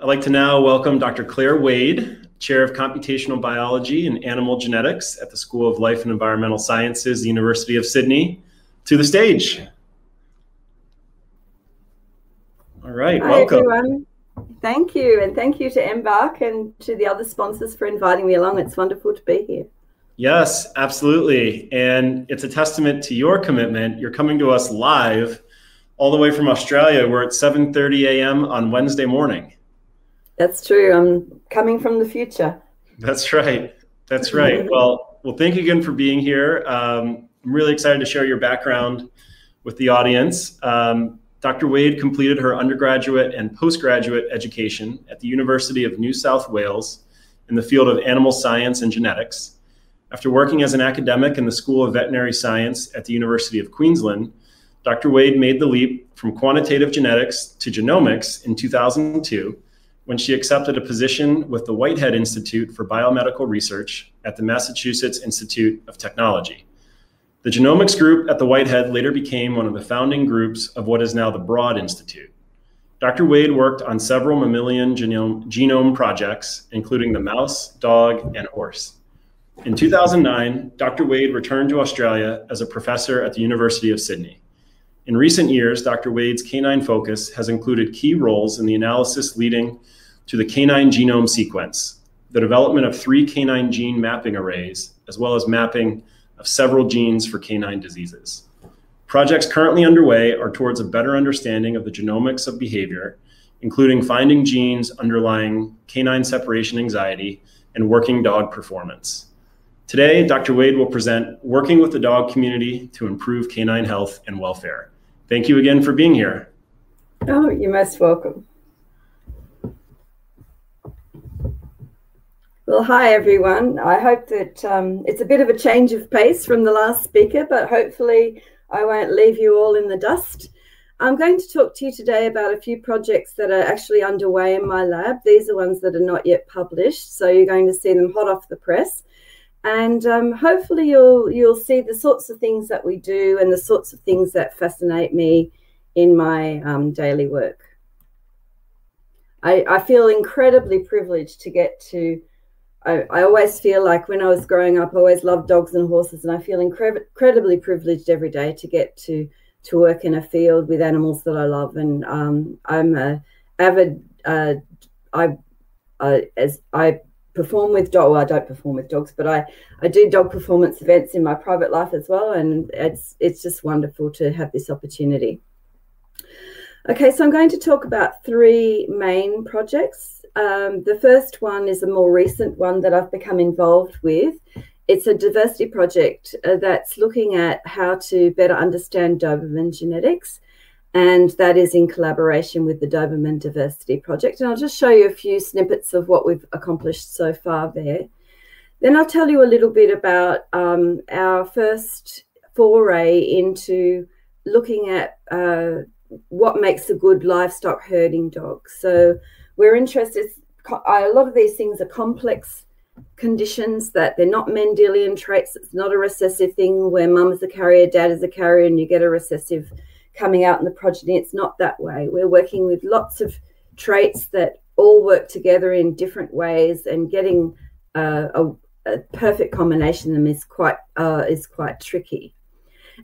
I'd like to now welcome Dr. Claire Wade, Chair of Computational Biology and Animal Genetics at the School of Life and Environmental Sciences, the University of Sydney, to the stage. All right, Hi, welcome. Everyone. Thank you, and thank you to Embark and to the other sponsors for inviting me along. It's wonderful to be here. Yes, absolutely. And it's a testament to your commitment. You're coming to us live all the way from Australia. We're at 7:30 a.m. on Wednesday morning. That's true. I'm coming from the future. That's right. That's right. well, well, thank you again for being here. Um, I'm really excited to share your background with the audience. Um, Dr. Wade completed her undergraduate and postgraduate education at the University of New South Wales in the field of animal science and genetics. After working as an academic in the School of Veterinary Science at the University of Queensland, Dr. Wade made the leap from quantitative genetics to genomics in 2002 when she accepted a position with the Whitehead Institute for Biomedical Research at the Massachusetts Institute of Technology. The genomics group at the Whitehead later became one of the founding groups of what is now the Broad Institute. Dr. Wade worked on several mammalian genome, genome projects, including the mouse, dog, and horse. In 2009, Dr. Wade returned to Australia as a professor at the University of Sydney. In recent years, Dr. Wade's canine focus has included key roles in the analysis leading to the canine genome sequence, the development of three canine gene mapping arrays, as well as mapping of several genes for canine diseases. Projects currently underway are towards a better understanding of the genomics of behavior, including finding genes underlying canine separation anxiety and working dog performance. Today, Dr. Wade will present Working with the Dog Community to Improve Canine Health and Welfare. Thank you again for being here. Oh, you're most welcome. Well, hi everyone. I hope that um, it's a bit of a change of pace from the last speaker, but hopefully I won't leave you all in the dust. I'm going to talk to you today about a few projects that are actually underway in my lab. These are ones that are not yet published, so you're going to see them hot off the press. And um, hopefully you'll you'll see the sorts of things that we do and the sorts of things that fascinate me in my um, daily work. I, I feel incredibly privileged to get to I, I, always feel like when I was growing up, I always loved dogs and horses, and I feel incre- incredibly privileged every day to get to to work in a field with animals that I love. And um, I'm a avid. Uh, I uh, as I perform with dog. Well, I don't perform with dogs, but I I do dog performance events in my private life as well, and it's it's just wonderful to have this opportunity. Okay, so I'm going to talk about three main projects um, the first one is a more recent one that I've become involved with. It's a diversity project uh, that's looking at how to better understand Doberman genetics, and that is in collaboration with the Doberman Diversity Project. And I'll just show you a few snippets of what we've accomplished so far there. Then I'll tell you a little bit about um, our first foray into looking at uh, what makes a good livestock herding dog. So we're interested, a lot of these things are complex conditions that they're not Mendelian traits. It's not a recessive thing where mum is a carrier, dad is a carrier, and you get a recessive coming out in the progeny. It's not that way. We're working with lots of traits that all work together in different ways, and getting uh, a, a, perfect combination of them is quite uh, is quite tricky.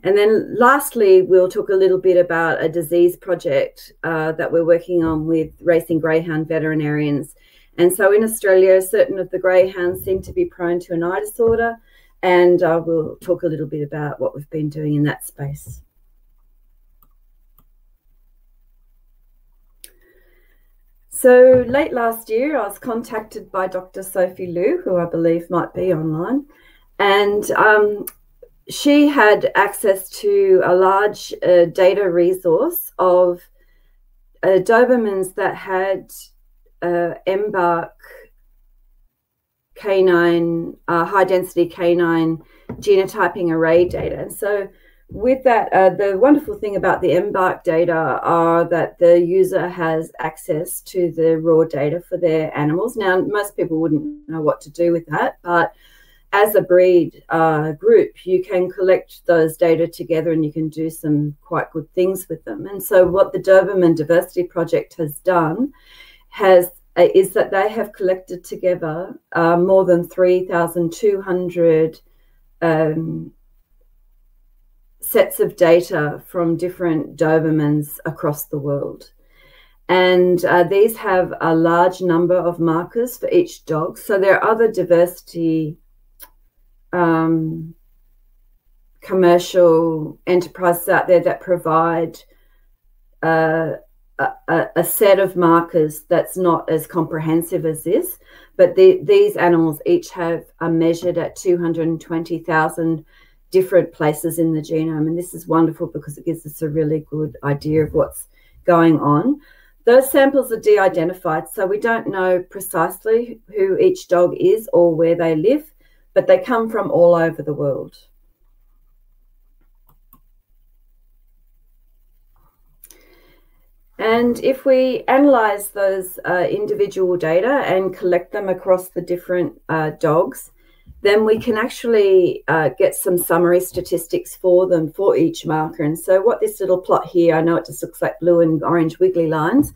And then lastly, we'll talk a little bit about a disease project uh, that we're working on with racing greyhound veterinarians. And so in Australia, certain of the greyhounds seem to be prone to an eye disorder. And uh, we'll talk a little bit about what we've been doing in that space. So late last year, I was contacted by Dr. Sophie Liu, who I believe might be online. And um, she had access to a large uh, data resource of uh, Dobermans that had uh, embark canine, uh, high density canine genotyping array data. And so, with that, uh, the wonderful thing about the embark data are that the user has access to the raw data for their animals. Now, most people wouldn't know what to do with that, but as a breed uh, group, you can collect those data together and you can do some quite good things with them. And so, what the Doberman Diversity Project has done has uh, is that they have collected together uh, more than 3,200 um, sets of data from different Dobermans across the world. And uh, these have a large number of markers for each dog. So there are other diversity um, commercial enterprises out there that provide uh, a, a, set of markers that's not as comprehensive as this, but the, these animals each have are measured at 220,000 different places in the genome. And this is wonderful because it gives us a really good idea of what's going on. Those samples are de-identified, so we don't know precisely who each dog is or where they live, but they come from all over the world. And if we analyze those uh, individual data and collect them across the different uh, dogs, then we can actually uh, get some summary statistics for them for each marker. And so what this little plot here, I know it just looks like blue and orange wiggly lines,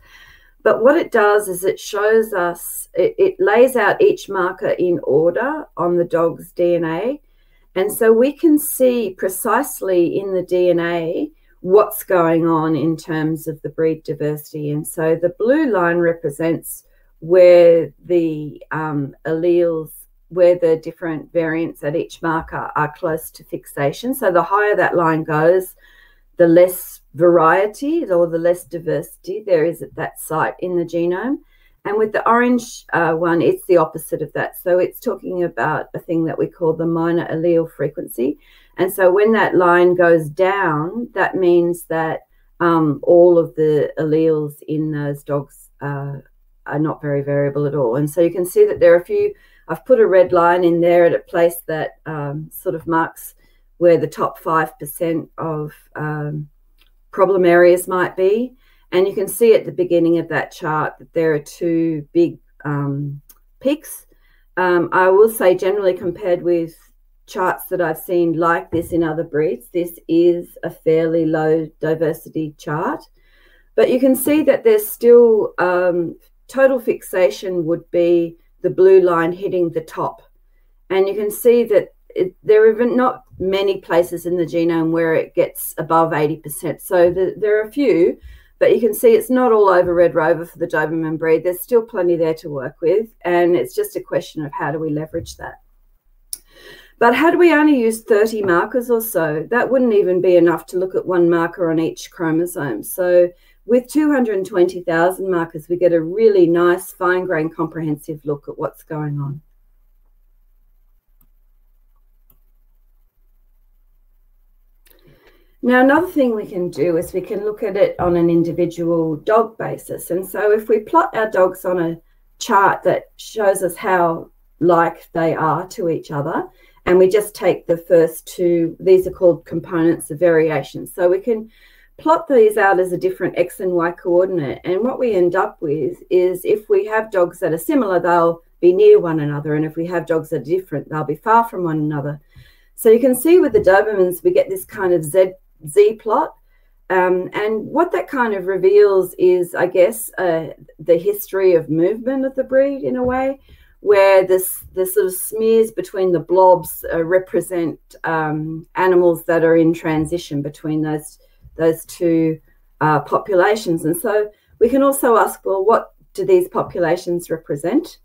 but what it does is it shows us, it, it lays out each marker in order on the dog's DNA. And so we can see precisely in the DNA what's going on in terms of the breed diversity. And so the blue line represents where the um, alleles, where the different variants at each marker are close to fixation. So the higher that line goes, the less variety or the less diversity there is at that site in the genome. And with the orange uh, one, it's the opposite of that. So it's talking about a thing that we call the minor allele frequency. And so when that line goes down, that means that um, all of the alleles in those dogs uh, are not very variable at all. And so you can see that there are a few, I've put a red line in there at a place that um, sort of marks where the top 5% of um, problem areas might be. And you can see at the beginning of that chart that there are two big um, peaks. Um, I will say generally compared with charts that I've seen like this in other breeds, this is a fairly low diversity chart. But you can see that there's still um, total fixation would be the blue line hitting the top. And you can see that it, there are not many places in the genome where it gets above 80%. So the, there are a few, but you can see it's not all over Red Rover for the Doberman breed. There's still plenty there to work with. And it's just a question of how do we leverage that. But had we only used 30 markers or so, that wouldn't even be enough to look at one marker on each chromosome. So with 220,000 markers, we get a really nice fine-grained comprehensive look at what's going on. Now, another thing we can do is we can look at it on an individual dog basis. And so if we plot our dogs on a chart that shows us how like they are to each other, and we just take the first two, these are called components of variation. So we can plot these out as a different X and Y coordinate. And what we end up with is if we have dogs that are similar, they'll be near one another. And if we have dogs that are different, they'll be far from one another. So you can see with the Dobermans, we get this kind of Z, Z plot. Um, and what that kind of reveals is, I guess, uh, the history of movement of the breed in a way where this the sort of smears between the blobs uh, represent um, animals that are in transition between those those two uh, populations. And so we can also ask, well, what do these populations represent?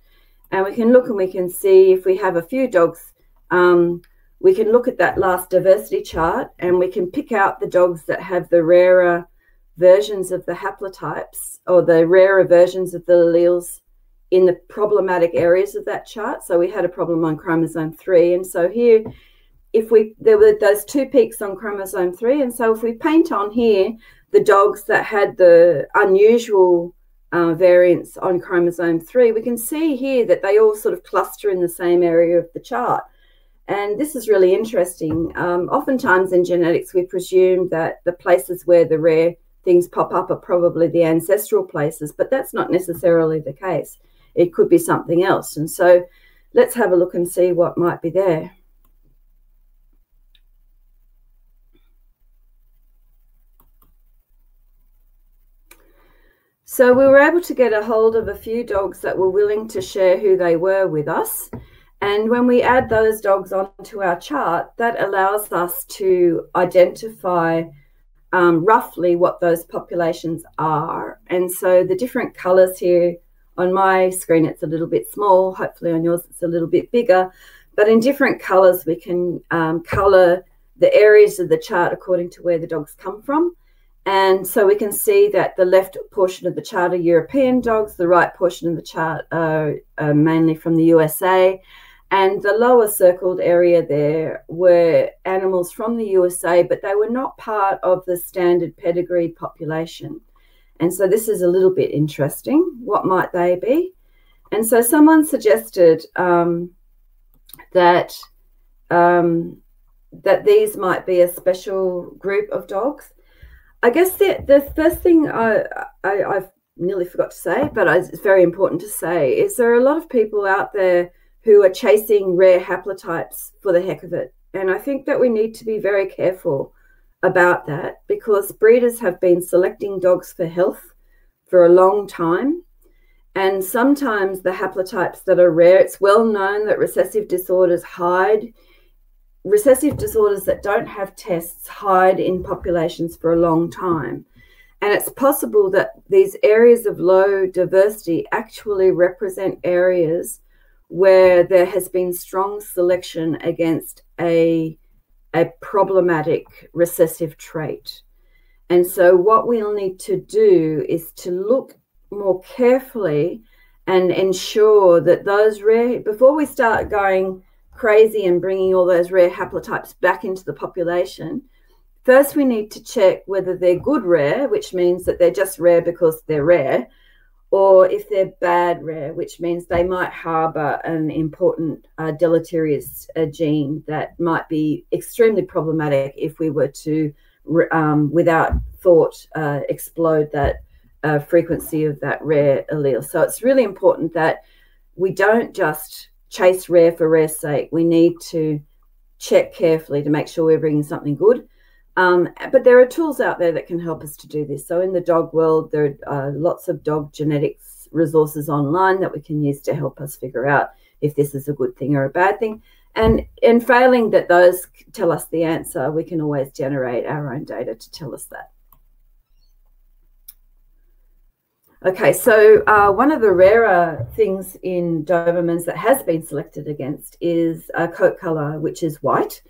And we can look and we can see if we have a few dogs, um, we can look at that last diversity chart and we can pick out the dogs that have the rarer versions of the haplotypes or the rarer versions of the alleles in the problematic areas of that chart. So we had a problem on chromosome three. And so here, if we, there were those two peaks on chromosome three. And so if we paint on here, the dogs that had the unusual uh, variants on chromosome three, we can see here that they all sort of cluster in the same area of the chart. And this is really interesting. Um, oftentimes in genetics, we presume that the places where the rare things pop up are probably the ancestral places, but that's not necessarily the case it could be something else. And so let's have a look and see what might be there. So we were able to get a hold of a few dogs that were willing to share who they were with us. And when we add those dogs onto our chart, that allows us to identify um, roughly what those populations are. And so the different colors here on my screen, it's a little bit small. Hopefully on yours, it's a little bit bigger. But in different colors, we can um, color the areas of the chart according to where the dogs come from. And so we can see that the left portion of the chart are European dogs, the right portion of the chart are, are mainly from the USA. And the lower circled area there were animals from the USA, but they were not part of the standard pedigree population. And so this is a little bit interesting. What might they be? And so someone suggested um, that um, that these might be a special group of dogs. I guess the the first thing I, I I've nearly forgot to say, but it's very important to say, is there are a lot of people out there who are chasing rare haplotypes for the heck of it. And I think that we need to be very careful about that because breeders have been selecting dogs for health for a long time. And sometimes the haplotypes that are rare, it's well known that recessive disorders hide, recessive disorders that don't have tests hide in populations for a long time. And it's possible that these areas of low diversity actually represent areas where there has been strong selection against a, a problematic recessive trait. And so, what we'll need to do is to look more carefully and ensure that those rare, before we start going crazy and bringing all those rare haplotypes back into the population, first we need to check whether they're good rare, which means that they're just rare because they're rare, or if they're bad rare, which means they might harbor an important uh, deleterious uh, gene that might be extremely problematic if we were to, um, without thought, uh, explode that uh, frequency of that rare allele. So it's really important that we don't just chase rare for rare's sake. We need to check carefully to make sure we're bringing something good. Um, but there are tools out there that can help us to do this. So in the dog world, there are uh, lots of dog genetics resources online that we can use to help us figure out if this is a good thing or a bad thing. And in failing that those tell us the answer, we can always generate our own data to tell us that. Okay, so uh, one of the rarer things in Dobermans that has been selected against is a coat color, which is white.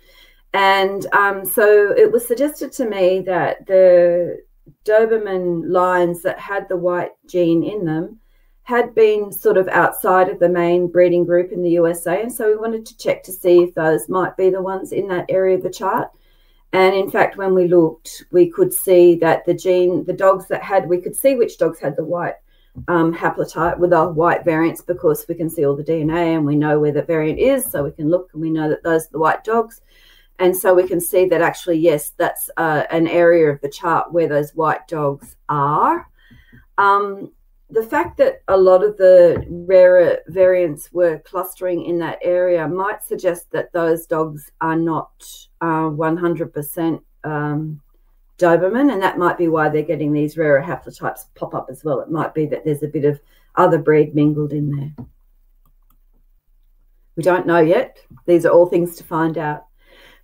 And um, so it was suggested to me that the Doberman lines that had the white gene in them had been sort of outside of the main breeding group in the USA. And so we wanted to check to see if those might be the ones in that area of the chart. And in fact, when we looked, we could see that the gene, the dogs that had, we could see which dogs had the white um, haplotype with our white variants because we can see all the DNA and we know where the variant is. So we can look and we know that those are the white dogs. And so we can see that actually, yes, that's uh, an area of the chart where those white dogs are. Um, the fact that a lot of the rarer variants were clustering in that area might suggest that those dogs are not 100% uh, um, Doberman, and that might be why they're getting these rarer haplotypes pop up as well. It might be that there's a bit of other breed mingled in there. We don't know yet. These are all things to find out.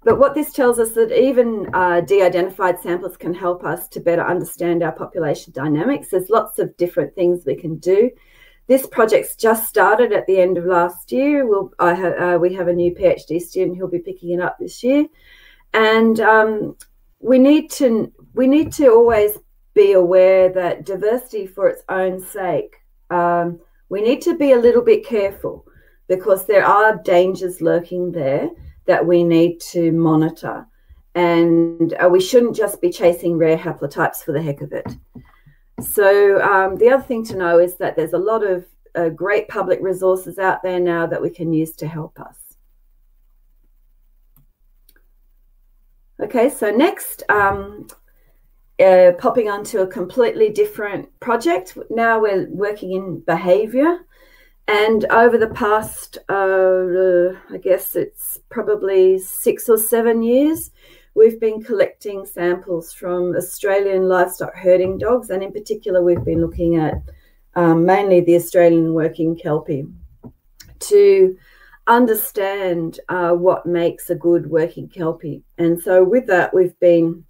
But what this tells us is that even uh, de-identified samples can help us to better understand our population dynamics. There's lots of different things we can do. This project's just started at the end of last year. We'll, ha uh, we have a new PhD student who'll be picking it up this year, and um, we need to we need to always be aware that diversity for its own sake. Um, we need to be a little bit careful because there are dangers lurking there that we need to monitor. And uh, we shouldn't just be chasing rare haplotypes for the heck of it. So, um, the other thing to know is that there's a lot of uh, great public resources out there now that we can use to help us. Okay, so next, um, uh, popping onto a completely different project. Now we're working in behavior. And over the past, uh, I guess it's probably six or seven years, we've been collecting samples from Australian livestock herding dogs, and in particular, we've been looking at um, mainly the Australian working Kelpie to understand uh, what makes a good working Kelpie. And so, with that, we've been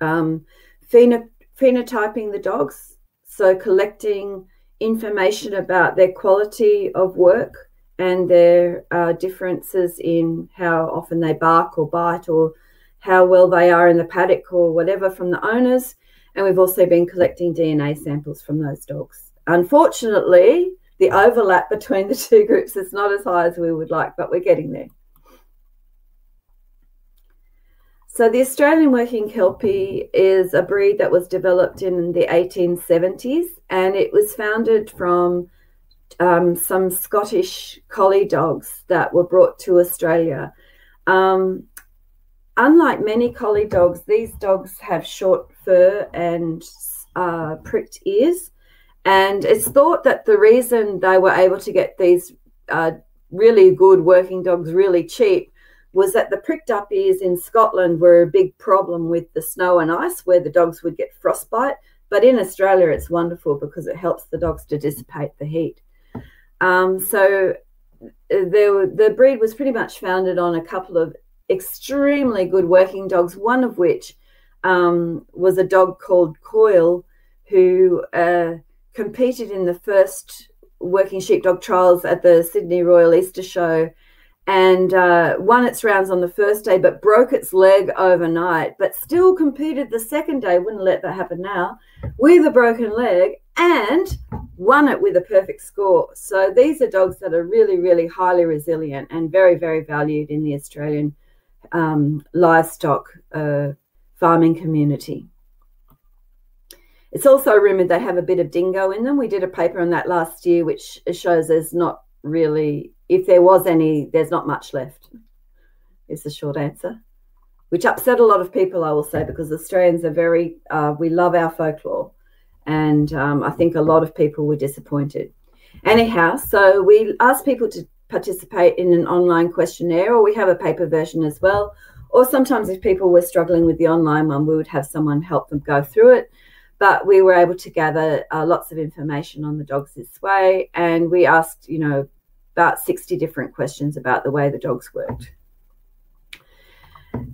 um, phenotyping the dogs, so collecting information about their quality of work and their uh, differences in how often they bark or bite or how well they are in the paddock or whatever from the owners. And we've also been collecting DNA samples from those dogs. Unfortunately, the overlap between the two groups is not as high as we would like, but we're getting there. So the Australian working Kelpie is a breed that was developed in the 1870s and it was founded from um, some Scottish collie dogs that were brought to Australia. Um, unlike many collie dogs, these dogs have short fur and uh, pricked ears. And it's thought that the reason they were able to get these uh, really good working dogs really cheap was that the pricked up ears in Scotland were a big problem with the snow and ice where the dogs would get frostbite. But in Australia, it's wonderful because it helps the dogs to dissipate the heat. Um, so uh, the breed was pretty much founded on a couple of extremely good working dogs, one of which um, was a dog called Coil, who uh, competed in the first working sheepdog trials at the Sydney Royal Easter Show and uh, won its rounds on the first day, but broke its leg overnight, but still competed the second day. Wouldn't let that happen now with a broken leg and won it with a perfect score. So these are dogs that are really, really highly resilient and very, very valued in the Australian um, livestock uh, farming community. It's also rumored they have a bit of dingo in them. We did a paper on that last year, which shows there's not really, if there was any, there's not much left, is the short answer. Which upset a lot of people, I will say, because Australians are very, uh, we love our folklore. And um, I think a lot of people were disappointed. Anyhow, so we asked people to participate in an online questionnaire, or we have a paper version as well. Or sometimes, if people were struggling with the online one, we would have someone help them go through it. But we were able to gather uh, lots of information on the dogs this way, and we asked, you know, about 60 different questions about the way the dogs worked.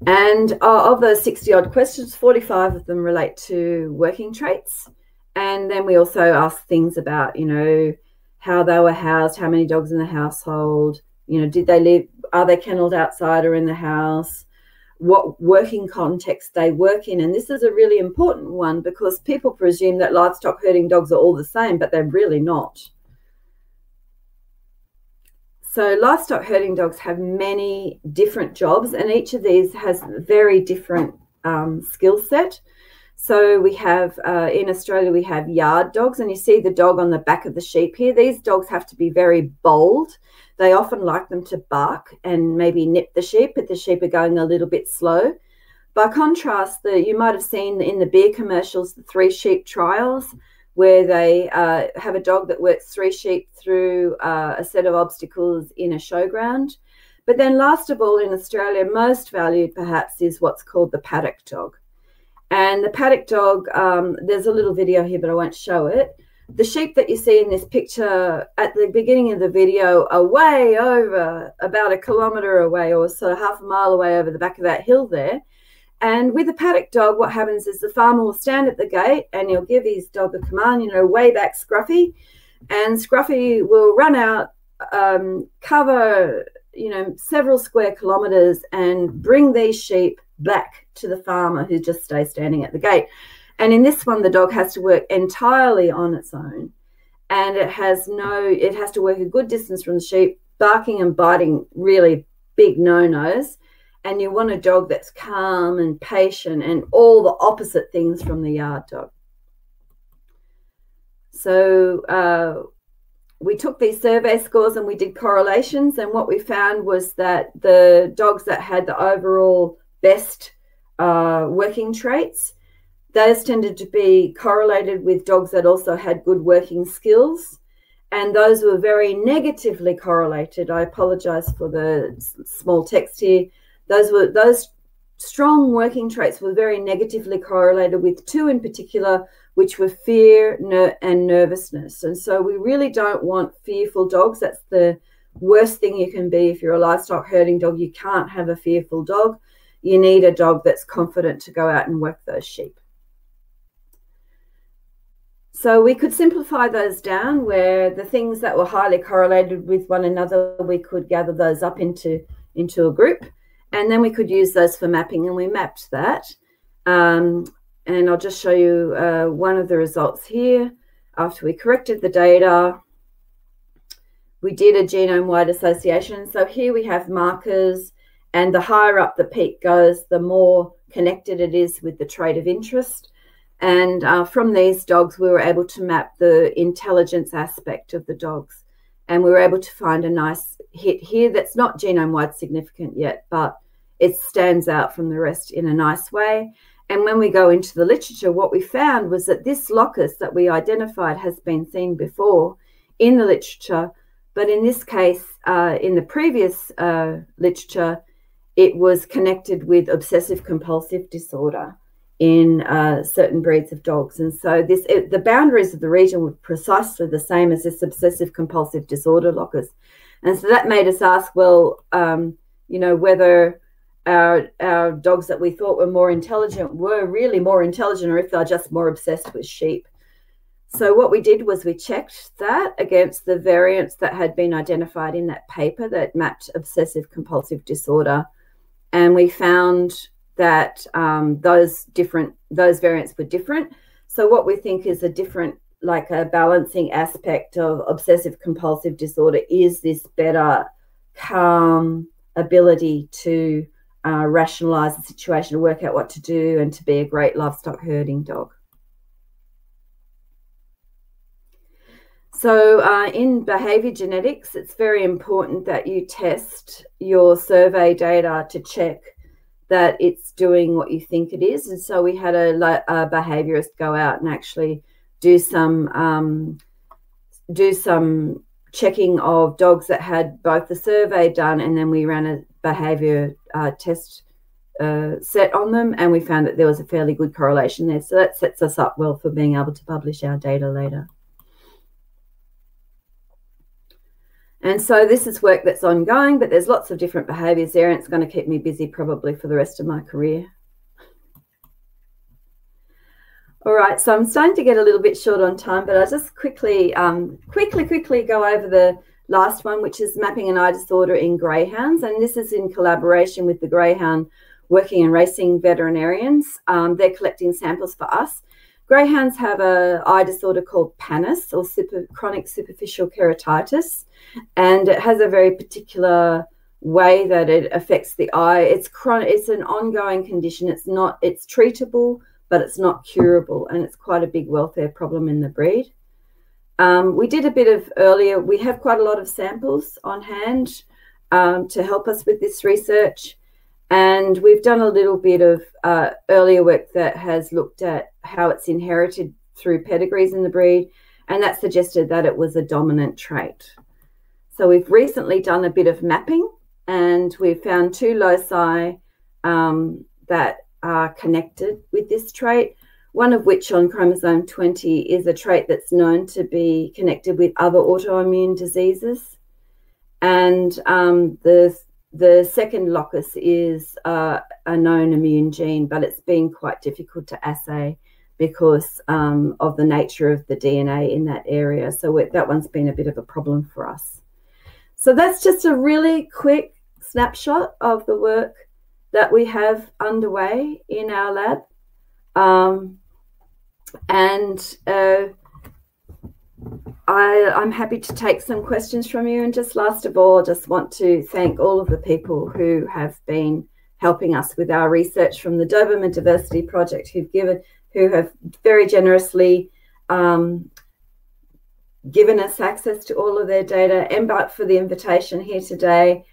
And uh, of those 60 odd questions, 45 of them relate to working traits. And then we also asked things about, you know, how they were housed, how many dogs in the household, you know, did they live, are they kennelled outside or in the house, what working context they work in. And this is a really important one because people presume that livestock herding dogs are all the same, but they're really not. So, livestock herding dogs have many different jobs, and each of these has very different um, skill set. So we have uh, in Australia we have yard dogs, and you see the dog on the back of the sheep here. These dogs have to be very bold. They often like them to bark and maybe nip the sheep, but the sheep are going a little bit slow. By contrast, the, you might have seen in the beer commercials the three sheep trials, where they uh, have a dog that works three sheep through uh, a set of obstacles in a showground. But then, last of all, in Australia, most valued perhaps is what's called the paddock dog. And the paddock dog, um, there's a little video here, but I won't show it. The sheep that you see in this picture at the beginning of the video are way over, about a kilometre away or sort of half a mile away over the back of that hill there. And with a paddock dog, what happens is the farmer will stand at the gate and he'll give his dog a command, you know, way back Scruffy. And Scruffy will run out, um, cover, you know, several square kilometres and bring these sheep back to the farmer who just stays standing at the gate. And in this one, the dog has to work entirely on its own. And it has no, it has to work a good distance from the sheep, barking and biting really big no nos. And you want a dog that's calm and patient and all the opposite things from the yard dog. So uh, we took these survey scores and we did correlations. And what we found was that the dogs that had the overall best uh, working traits. Those tended to be correlated with dogs that also had good working skills. And those were very negatively correlated. I apologize for the small text here. Those were those strong working traits were very negatively correlated with two in particular, which were fear ner and nervousness. And so we really don't want fearful dogs. That's the worst thing you can be if you're a livestock herding dog. You can't have a fearful dog. You need a dog that's confident to go out and work those sheep. So we could simplify those down where the things that were highly correlated with one another, we could gather those up into, into a group and then we could use those for mapping and we mapped that. Um, and I'll just show you uh, one of the results here. After we corrected the data, we did a genome-wide association. So here we have markers and the higher up the peak goes, the more connected it is with the trait of interest. And uh, from these dogs, we were able to map the intelligence aspect of the dogs. And we were able to find a nice hit here that's not genome wide significant yet, but it stands out from the rest in a nice way. And when we go into the literature, what we found was that this locus that we identified has been seen before in the literature. But in this case, uh, in the previous uh, literature, it was connected with obsessive compulsive disorder in uh, certain breeds of dogs. And so this it, the boundaries of the region were precisely the same as this obsessive compulsive disorder locus. And so that made us ask, well, um, you know, whether our, our dogs that we thought were more intelligent were really more intelligent or if they're just more obsessed with sheep. So what we did was we checked that against the variants that had been identified in that paper that mapped obsessive compulsive disorder. And we found that um, those different those variants were different. So what we think is a different like a balancing aspect of obsessive compulsive disorder is this better calm ability to uh, rationalize the situation, to work out what to do, and to be a great livestock herding dog. So, uh, in behavior genetics, it's very important that you test your survey data to check that it's doing what you think it is. And so we had a, a behaviorist go out and actually do some um, do some checking of dogs that had both the survey done and then we ran a behavior uh, test uh, set on them and we found that there was a fairly good correlation there. So that sets us up well for being able to publish our data later. And so this is work that's ongoing, but there's lots of different behaviours there, and it's going to keep me busy probably for the rest of my career. All right, so I'm starting to get a little bit short on time, but I'll just quickly, um, quickly, quickly go over the last one, which is mapping an eye disorder in greyhounds. And this is in collaboration with the Greyhound Working and Racing Veterinarians. Um, they're collecting samples for us. Greyhounds have a eye disorder called Pannus or super, chronic superficial keratitis, and it has a very particular way that it affects the eye. It's chronic. It's an ongoing condition. It's not. It's treatable, but it's not curable, and it's quite a big welfare problem in the breed. Um, we did a bit of earlier. We have quite a lot of samples on hand um, to help us with this research. And we've done a little bit of uh, earlier work that has looked at how it's inherited through pedigrees in the breed, and that suggested that it was a dominant trait. So we've recently done a bit of mapping, and we've found two loci um, that are connected with this trait, one of which on chromosome 20 is a trait that's known to be connected with other autoimmune diseases. And um, the the second locus is uh, a known immune gene, but it's been quite difficult to assay because um, of the nature of the DNA in that area. So that one's been a bit of a problem for us. So that's just a really quick snapshot of the work that we have underway in our lab. Um, and uh, I, I'm happy to take some questions from you. And just last of all, I just want to thank all of the people who have been helping us with our research from the Doberman Diversity Project, who've given, who have very generously um, given us access to all of their data. Embark for the invitation here today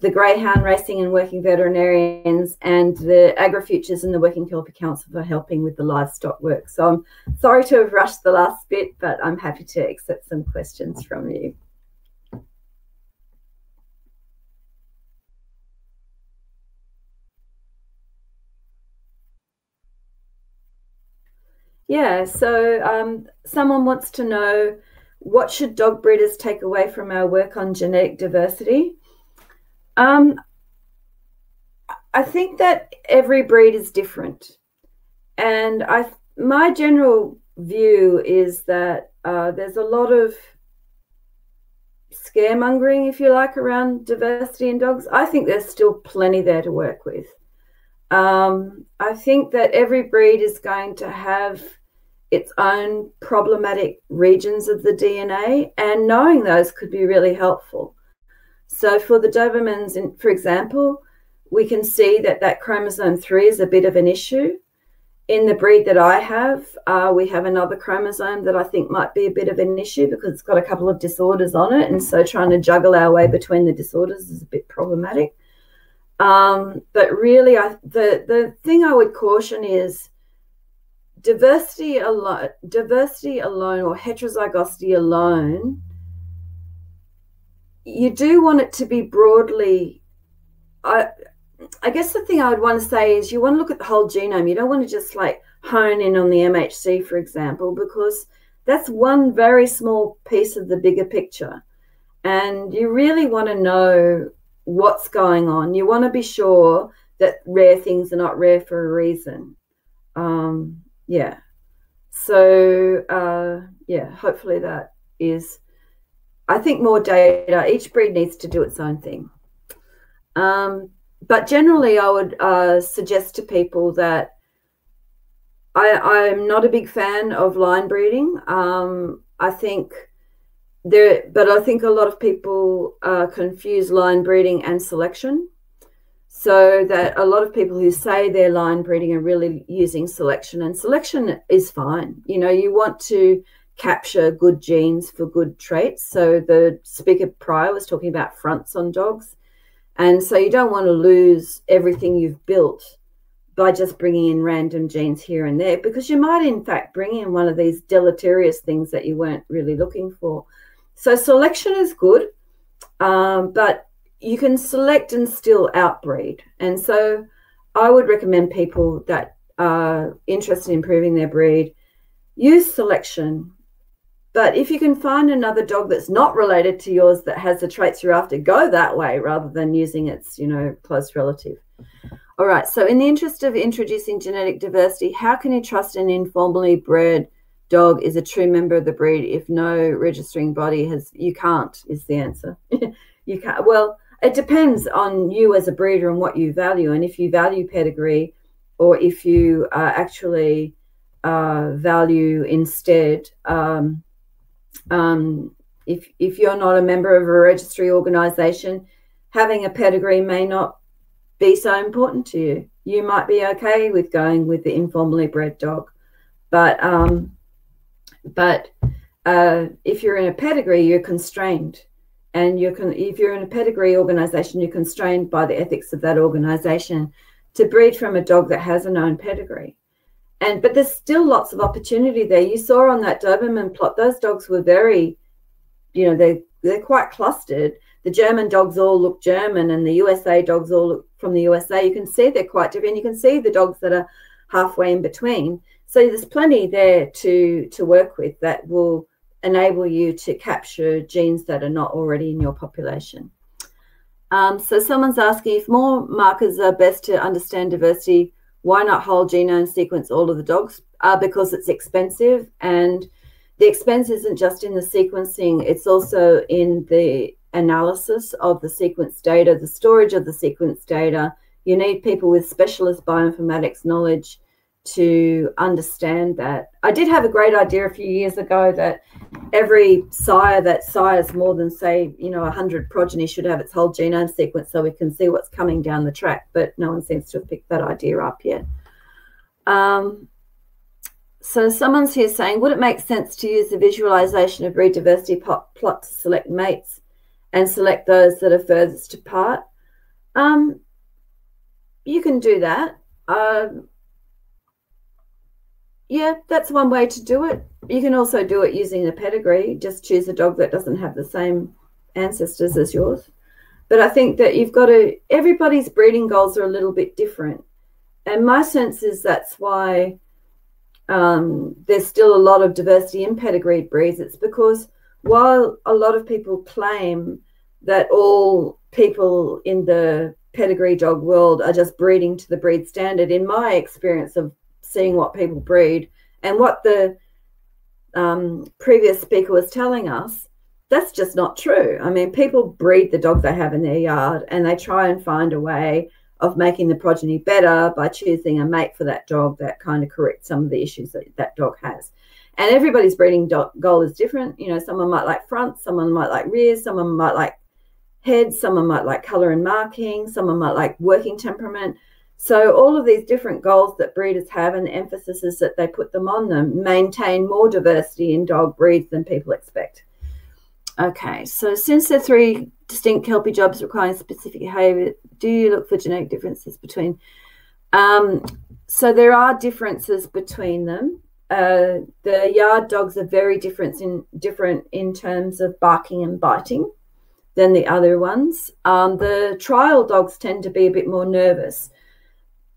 the Greyhound Racing and Working Veterinarians and the AgriFutures and the Working Kelpie Council for helping with the livestock work. So I'm sorry to have rushed the last bit, but I'm happy to accept some questions from you. Yeah, so um, someone wants to know what should dog breeders take away from our work on genetic diversity? Um, I think that every breed is different. And I, my general view is that uh, there's a lot of scaremongering, if you like, around diversity in dogs. I think there's still plenty there to work with. Um, I think that every breed is going to have its own problematic regions of the DNA, and knowing those could be really helpful. So, for the Dobermans, for example, we can see that that chromosome 3 is a bit of an issue. In the breed that I have, uh, we have another chromosome that I think might be a bit of an issue because it's got a couple of disorders on it. And so trying to juggle our way between the disorders is a bit problematic. Um, but really, I, the, the thing I would caution is diversity alone, diversity alone or heterozygosity alone, you do want it to be broadly. I, I guess the thing I would want to say is you want to look at the whole genome. You don't want to just like hone in on the MHC, for example, because that's one very small piece of the bigger picture. And you really want to know what's going on. You want to be sure that rare things are not rare for a reason. Um, yeah. So, uh, yeah, hopefully that is, I think, more data. Each breed needs to do its own thing. Um, but generally, I would uh, suggest to people that I, I'm not a big fan of line breeding. Um, I think there, but I think a lot of people uh, confuse line breeding and selection. So that a lot of people who say they're line breeding are really using selection, and selection is fine. You know, you want to capture good genes for good traits. So the speaker prior was talking about fronts on dogs. And so you don't want to lose everything you've built by just bringing in random genes here and there, because you might, in fact, bring in one of these deleterious things that you weren't really looking for. So selection is good, um, but you can select and still outbreed. And so I would recommend people that are interested in improving their breed use selection but if you can find another dog that's not related to yours that has the traits you're after, go that way rather than using its, you know, close relative. All right. So in the interest of introducing genetic diversity, how can you trust an informally bred dog is a true member of the breed if no registering body has you can't is the answer. you can't well, it depends on you as a breeder and what you value. And if you value pedigree or if you uh, actually uh, value instead um, um, if if you're not a member of a registry organization, having a pedigree may not be so important to you. You might be okay with going with the informally bred dog, but um, but uh, if you're in a pedigree, you're constrained, and you can, if you're in a pedigree organization, you're constrained by the ethics of that organization to breed from a dog that has a known pedigree. And but there's still lots of opportunity there. You saw on that Doberman plot, those dogs were very, you know, they they're quite clustered. The German dogs all look German, and the USA dogs all look from the USA. You can see they're quite different. You can see the dogs that are halfway in between. So there's plenty there to to work with that will enable you to capture genes that are not already in your population. Um, so someone's asking if more markers are best to understand diversity why not whole genome sequence all of the dogs? Uh, because it's expensive and the expense isn't just in the sequencing, it's also in the analysis of the sequence data, the storage of the sequence data. You need people with specialist bioinformatics knowledge to understand that. I did have a great idea a few years ago that every sire that sires more than, say, you know, 100 progeny should have its whole genome sequence so we can see what's coming down the track, but no one seems to have picked that idea up yet. Um, so someone's here saying, would it make sense to use the visualization of breed diversity plot, to select mates and select those that are furthest apart? Um, you can do that. Um, yeah, that's one way to do it. You can also do it using a pedigree. Just choose a dog that doesn't have the same ancestors as yours. But I think that you've got to, everybody's breeding goals are a little bit different. And my sense is that's why um, there's still a lot of diversity in pedigreed breeds, it's because while a lot of people claim that all people in the pedigree dog world are just breeding to the breed standard, in my experience of seeing what people breed and what the um, previous speaker was telling us, that's just not true. I mean, people breed the dog they have in their yard and they try and find a way of making the progeny better by choosing a mate for that dog that kind of corrects some of the issues that that dog has. And everybody's breeding goal is different. You know, someone might like front, someone might like rears, someone might like heads, someone might like color and marking, someone might like working temperament. So all of these different goals that breeders have and the emphasis is that they put them on them maintain more diversity in dog breeds than people expect. Okay, so since the three distinct Kelpie jobs requiring specific behavior, do you look for genetic differences between? Um, so there are differences between them. Uh, the yard dogs are very different in different in terms of barking and biting than the other ones. Um, the trial dogs tend to be a bit more nervous.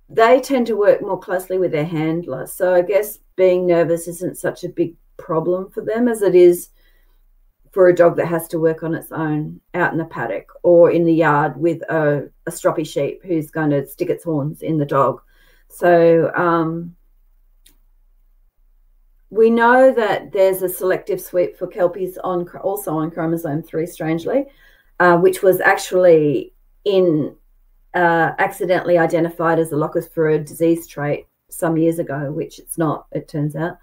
They tend to work more closely with their handler. So I guess being nervous isn't such a big problem for them as it is for a dog that has to work on its own out in the paddock or in the yard with a, a stroppy sheep who's going to stick its horns in the dog. So um, we know that there's a selective sweep for kelpies on also on chromosome three, strangely, uh, which was actually in uh, accidentally identified as a locus for a disease trait some years ago, which it's not. It turns out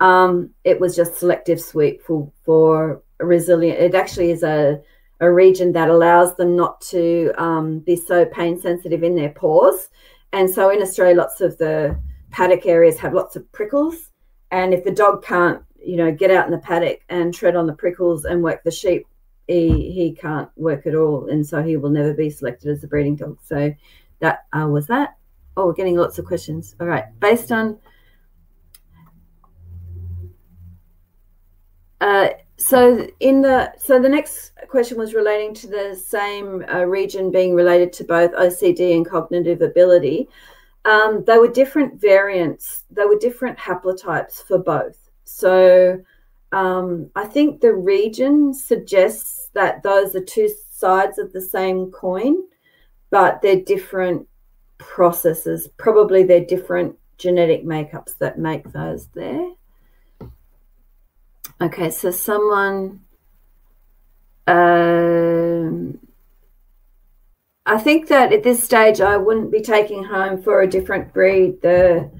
um, it was just selective sweep for for resilient. It actually is a a region that allows them not to um, be so pain sensitive in their paws. And so in Australia, lots of the paddock areas have lots of prickles. And if the dog can't, you know, get out in the paddock and tread on the prickles and work the sheep, he, he can't work at all. And so he will never be selected as a breeding dog. So that uh, was that. Oh, we're getting lots of questions. All right. Based on uh, so in the so the next question was relating to the same uh, region being related to both OCD and cognitive ability. Um, they were different variants. They were different haplotypes for both. So um, I think the region suggests that those are two sides of the same coin, but they're different processes. Probably they're different genetic makeups that make those there. Okay, so someone. Um, I think that at this stage, I wouldn't be taking home for a different breed the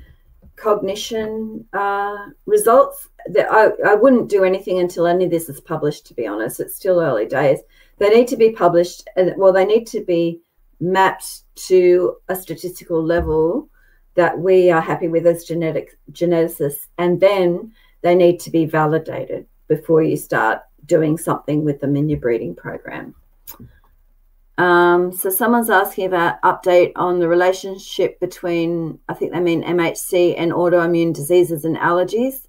cognition uh, results. That I, I wouldn't do anything until any of this is published, to be honest. It's still early days. They need to be published, and well, they need to be mapped to a statistical level that we are happy with as genetic geneticists, and then they need to be validated before you start doing something with them in your breeding program. Um, so someone's asking about update on the relationship between, I think they mean MHC and autoimmune diseases and allergies.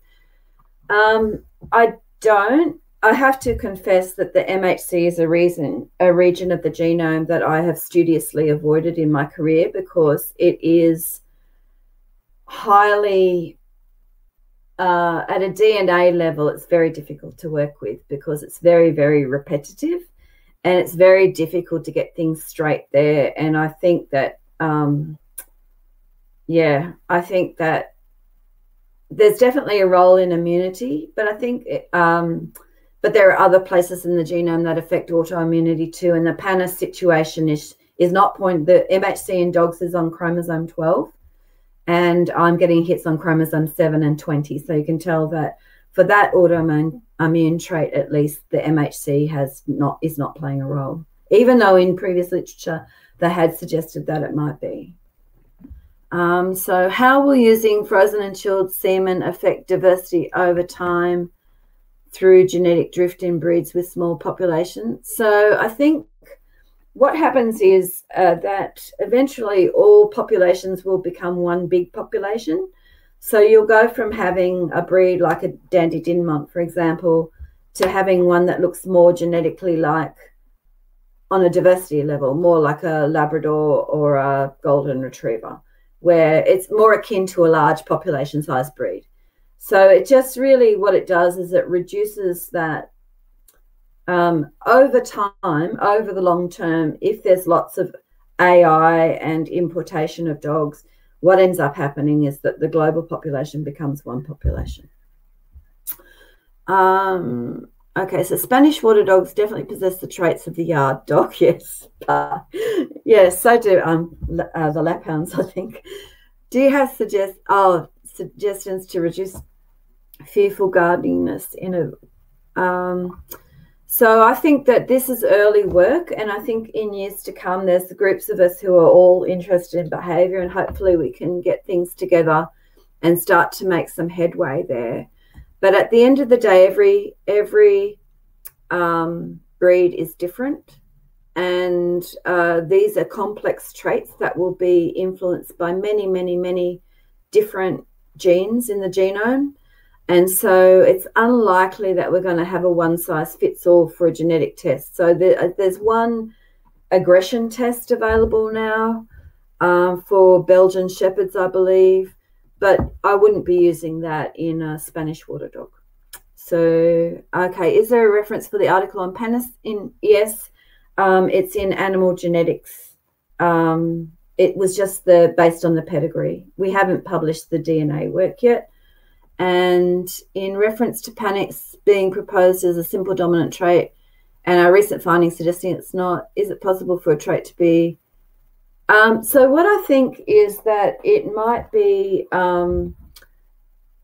Um, I don't. I have to confess that the MHC is a reason, a region of the genome that I have studiously avoided in my career because it is highly uh, at a DNA level, it's very difficult to work with because it's very, very repetitive and it's very difficult to get things straight there. And I think that, um, yeah, I think that there's definitely a role in immunity, but I think, um, but there are other places in the genome that affect autoimmunity too. And the Pannus situation is is not point. The MHC in dogs is on chromosome 12 and I'm getting hits on chromosome 7 and 20. So you can tell that for that autoimmune immune trait, at least the MHC has not is not playing a role, even though in previous literature they had suggested that it might be. Um, so how will using frozen and chilled semen affect diversity over time through genetic drift in breeds with small populations? So I think what happens is uh, that eventually all populations will become one big population. So you'll go from having a breed like a Dandie Dinmont, for example, to having one that looks more genetically like on a diversity level, more like a Labrador or a Golden Retriever, where it's more akin to a large population size breed. So it just really what it does is it reduces that um, over time, over the long term, if there's lots of AI and importation of dogs, what ends up happening is that the global population becomes one population. Um, okay, so Spanish water dogs definitely possess the traits of the yard dog. Yes, uh, yes, so do um, uh, the laphounds. I think. Do you have suggest oh suggestions to reduce fearful guardiness in a um, so I think that this is early work, and I think in years to come, there's groups of us who are all interested in behaviour, and hopefully we can get things together and start to make some headway there. But at the end of the day, every every um, breed is different, and uh, these are complex traits that will be influenced by many, many, many different genes in the genome. And so it's unlikely that we're going to have a one size fits all for a genetic test. So there, uh, there's one aggression test available now um, for Belgian Shepherds, I believe, but I wouldn't be using that in a Spanish water dog. So, okay, is there a reference for the article on Pannus? In yes, um, it's in Animal Genetics. Um, it was just the based on the pedigree. We haven't published the DNA work yet. And in reference to Pannus being proposed as a simple dominant trait, and our recent findings suggesting it's not, is it possible for a trait to be? Um, so, what I think is that it might be um,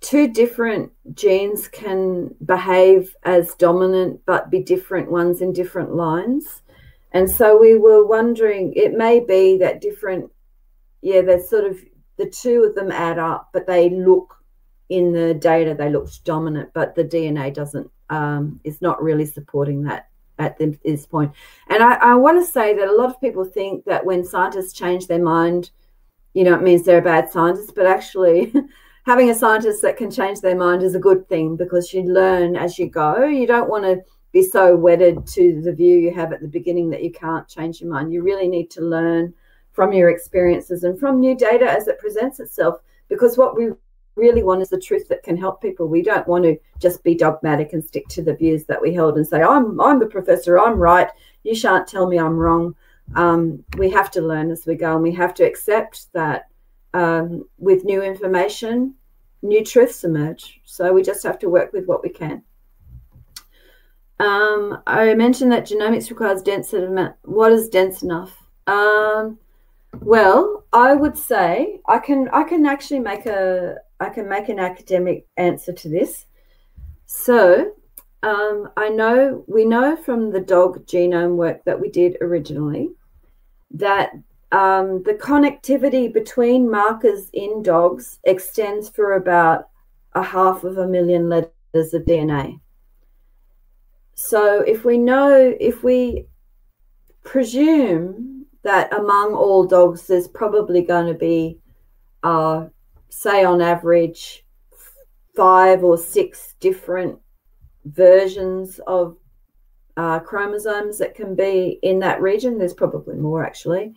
two different genes can behave as dominant but be different ones in different lines. And so we were wondering, it may be that different, yeah, there's sort of the two of them add up, but they look in the data they looked dominant, but the DNA doesn't um, is not really supporting that at this point. And I, I want to say that a lot of people think that when scientists change their mind, you know, it means they're a bad scientist, but actually having a scientist that can change their mind is a good thing because you learn as you go. You don't want to be so wedded to the view you have at the beginning that you can't change your mind. You really need to learn from your experiences and from new data as it presents itself because what we really want is the truth that can help people. We don't want to just be dogmatic and stick to the views that we held and say, I'm, I'm the professor, I'm right. You shan't tell me I'm wrong. Um, we have to learn as we go and we have to accept that um, with new information, new truths emerge. So we just have to work with what we can. Um, I mentioned that genomics requires dense sediment. What is dense enough? Um, well, I would say I can I can actually make a I can make an academic answer to this. So um, I know we know from the dog genome work that we did originally that um, the connectivity between markers in dogs extends for about a half of a million letters of DNA. So if we know, if we presume that among all dogs, there's probably going to be uh, say on average five or six different versions of uh, chromosomes that can be in that region. There's probably more actually.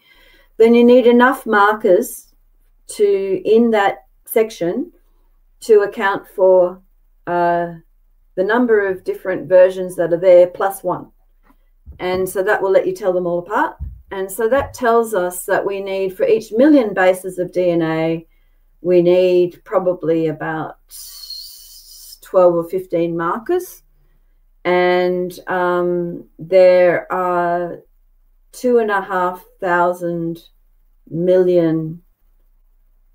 Then you need enough markers to in that section to account for uh, the number of different versions that are there plus one. And so that will let you tell them all apart. And so that tells us that we need for each million bases of DNA we need probably about 12 or 15 markers. And um, there are two and a half thousand million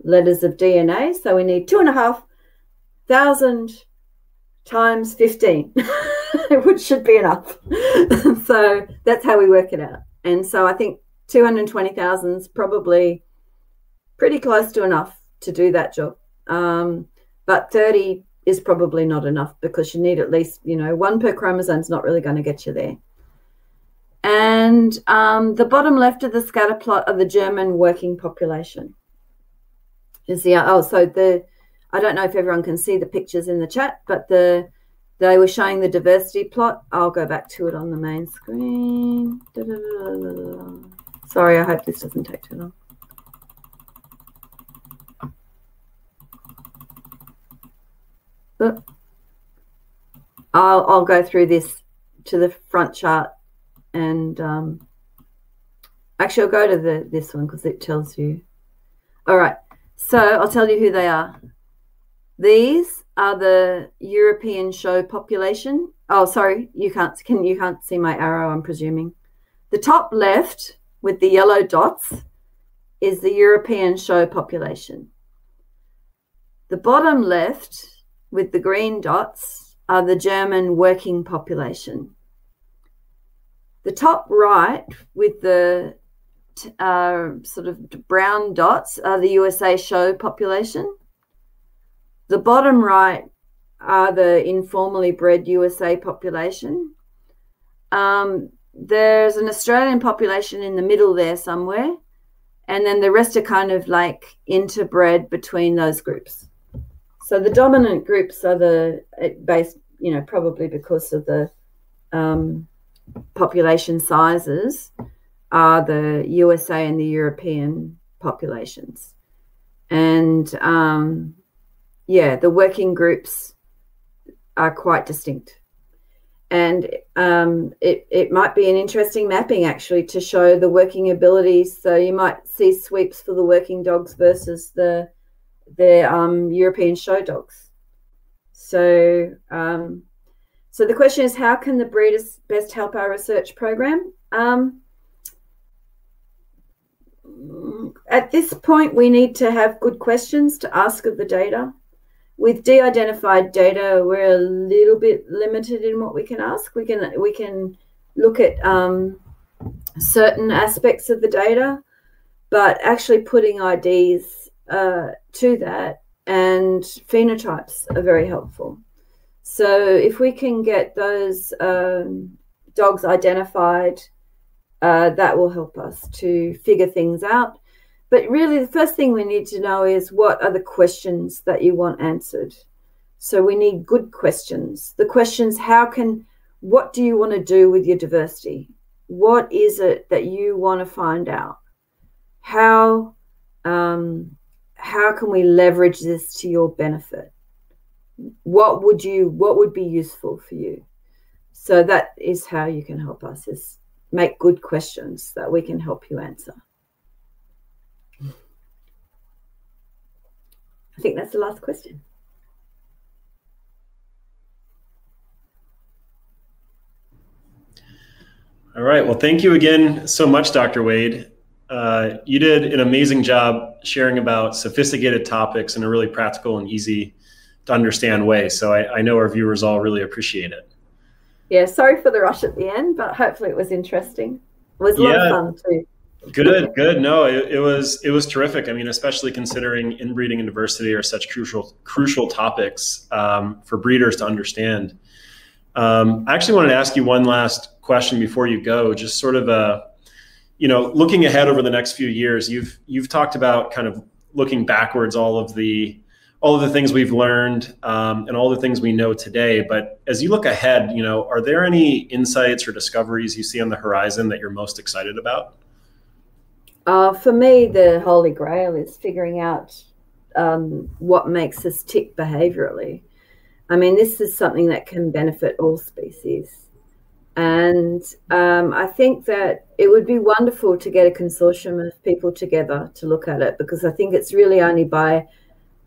letters of DNA. So we need two and a half thousand times 15, which should be enough. so that's how we work it out. And so I think 220,000 is probably pretty close to enough to do that job. Um, but 30 is probably not enough because you need at least, you know, one per chromosome is not really going to get you there. And um, the bottom left of the scatter plot of the German working population. Is the oh, so the I don't know if everyone can see the pictures in the chat, but the they were showing the diversity plot. I'll go back to it on the main screen. Da, da, da, Sorry, I hope this doesn't take too long. I'll, I'll go through this to the front chart and um, actually I'll go to the this one because it tells you. All right, so I'll tell you who they are. These are the European show population. Oh, sorry, you can't can you can't see my arrow. I'm presuming. The top left with the yellow dots is the European show population. The bottom left with the green dots are the German working population. The top right with the uh, sort of brown dots are the USA show population. The bottom right are the informally bred USA population. Um, there's an Australian population in the middle there somewhere, and then the rest are kind of like interbred between those groups. So the dominant groups are the based, you know, probably because of the um, population sizes, are the USA and the European populations, and um, yeah, the working groups are quite distinct. And um, it, it might be an interesting mapping actually to show the working abilities. So you might see sweeps for the working dogs versus the the um, European show dogs. So um, so the question is, how can the breeders best help our research program? Um, at this point, we need to have good questions to ask of the data with de-identified data, we're a little bit limited in what we can ask. We can we can look at um, certain aspects of the data, but actually putting IDs uh, to that and phenotypes are very helpful. So if we can get those um, dogs identified, uh, that will help us to figure things out but really, the first thing we need to know is what are the questions that you want answered. So we need good questions. The questions how can, what do you want to do with your diversity? What is it that you want to find out? How, um, how can we leverage this to your benefit? What would you, what would be useful for you? So that is how you can help us is make good questions that we can help you answer. I think that's the last question. All right. Well, thank you again so much, Dr. Wade. Uh, you did an amazing job sharing about sophisticated topics in a really practical and easy to understand way. So I, I know our viewers all really appreciate it. Yeah, sorry for the rush at the end, but hopefully it was interesting. It was a yeah. lot of fun too. Good, good. No, it, it, was it was terrific. I mean, especially considering inbreeding and diversity are such crucial crucial topics um, for breeders to understand. Um, I actually wanted to ask you one last question before you go. Just sort of a, you know, looking ahead over the next few years. You've you've talked about kind of looking backwards, all of the all of the things we've learned um, and all the things we know today. But as you look ahead, you know, are there any insights or discoveries you see on the horizon that you're most excited about? Uh, for me, the holy grail is figuring out um, what makes us tick behaviorally. I mean, this is something that can benefit all species. And um, I think that it would be wonderful to get a consortium of people together to look at it because I think it's really only by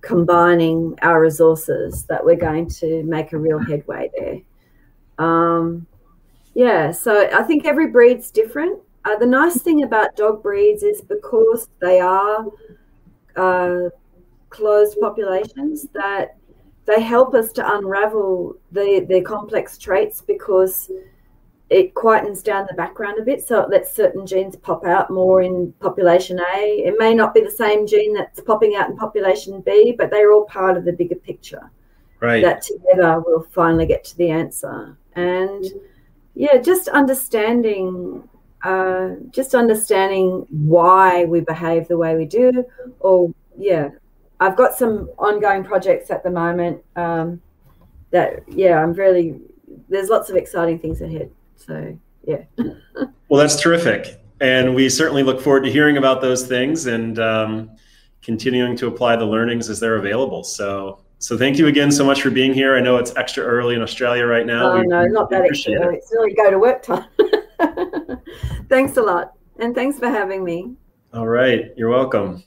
combining our resources that we're going to make a real headway there. Um, yeah, so I think every breed's different. Uh, the nice thing about dog breeds is because they are uh, closed populations that they help us to unravel the, their complex traits because it quietens down the background a bit so it lets certain genes pop out more in population A. It may not be the same gene that's popping out in population B, but they're all part of the bigger picture. Right. That together we'll finally get to the answer. And yeah, just understanding uh, just understanding why we behave the way we do, or yeah, I've got some ongoing projects at the moment um, that yeah, I'm really there's lots of exciting things ahead. So yeah. well, that's terrific, and we certainly look forward to hearing about those things and um, continuing to apply the learnings as they're available. So So thank you again so much for being here. I know it's extra early in Australia right now. Oh, we, no, not that extra early. It's really go to work time. thanks a lot. And thanks for having me. All right. You're welcome.